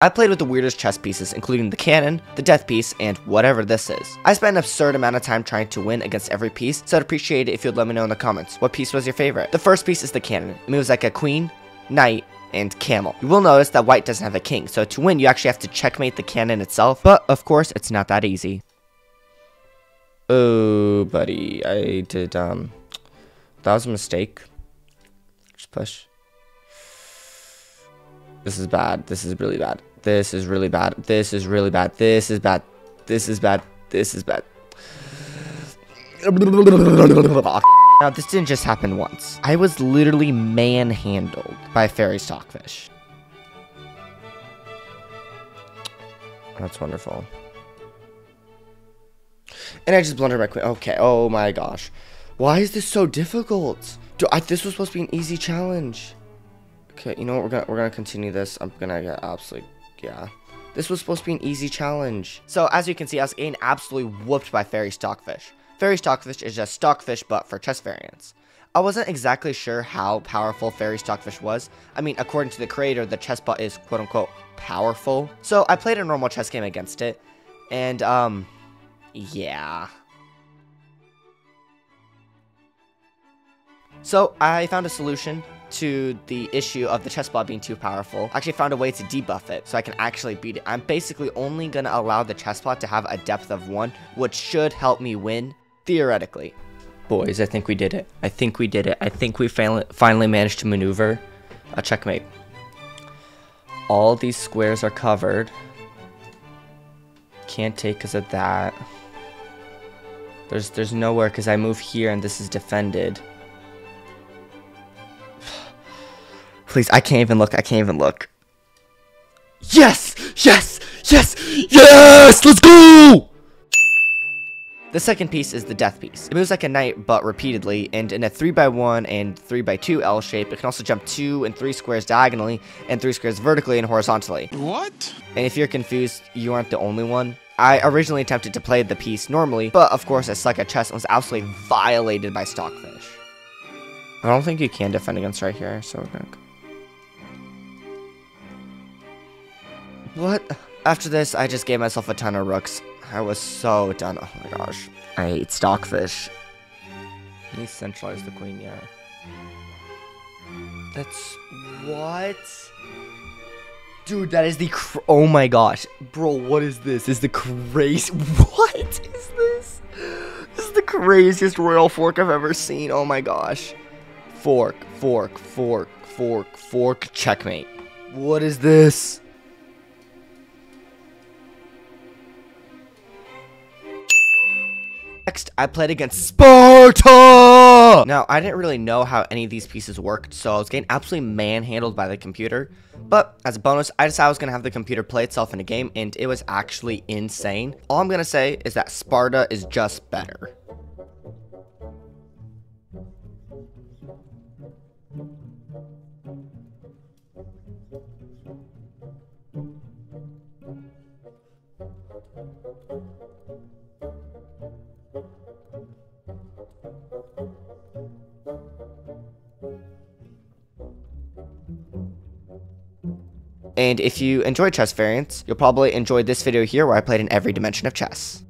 I played with the weirdest chess pieces, including the cannon, the death piece, and whatever this is. I spent an absurd amount of time trying to win against every piece, so I'd appreciate it if you'd let me know in the comments what piece was your favorite. The first piece is the cannon. It moves like a queen, knight, and camel. You will notice that white doesn't have a king, so to win you actually have to checkmate the cannon itself, but of course it's not that easy. Oh, buddy, I did, um, that was a mistake. Just push. This is bad. This is really bad. This is really bad. This is really bad. This is bad. This is bad. This is bad. Now, this didn't just happen once. I was literally manhandled by fairy stockfish. That's wonderful. And I just blundered my queen. Okay, oh my gosh. Why is this so difficult? Dude, I, this was supposed to be an easy challenge. Okay, you know what? We're gonna we're gonna continue this. I'm gonna get absolutely yeah. This was supposed to be an easy challenge. So as you can see, I was getting absolutely whooped by Fairy Stockfish. Fairy Stockfish is just Stockfish, but for chess variants. I wasn't exactly sure how powerful Fairy Stockfish was. I mean, according to the creator, the chess bot is quote-unquote powerful. So I played a normal chess game against it, and um, yeah. So I found a solution to the issue of the chess bot being too powerful. I actually found a way to debuff it so I can actually beat it. I'm basically only going to allow the chess bot to have a depth of 1, which should help me win, theoretically. Boys, I think we did it. I think we did it. I think we finally managed to maneuver a checkmate. All these squares are covered. Can't take because of that. There's, there's nowhere because I move here and this is defended. Please, I can't even look. I can't even look. Yes! Yes! Yes! Yes! Let's go! The second piece is the death piece. It moves like a knight, but repeatedly, and in a 3x1 and 3x2 L shape, it can also jump 2 and 3 squares diagonally, and 3 squares vertically and horizontally. What? And if you're confused, you aren't the only one. I originally attempted to play the piece normally, but of course I suck at chess and was absolutely violated by Stockfish. I don't think you can defend against right here, so we're gonna What? After this, I just gave myself a ton of rooks. I was so done. Oh my gosh. I ate stockfish. He centralized the queen, yeah. That's... What? Dude, that is the Oh my gosh. Bro, what is this? this is the crazy... What is this? This is the craziest royal fork I've ever seen. Oh my gosh. Fork, fork, fork, fork, fork, checkmate. What is this? Next, I played against Sparta! Now, I didn't really know how any of these pieces worked, so I was getting absolutely manhandled by the computer. But, as a bonus, I decided I was going to have the computer play itself in a game, and it was actually insane. All I'm going to say is that Sparta is just better. And if you enjoy chess variants, you'll probably enjoy this video here where I played in every dimension of chess.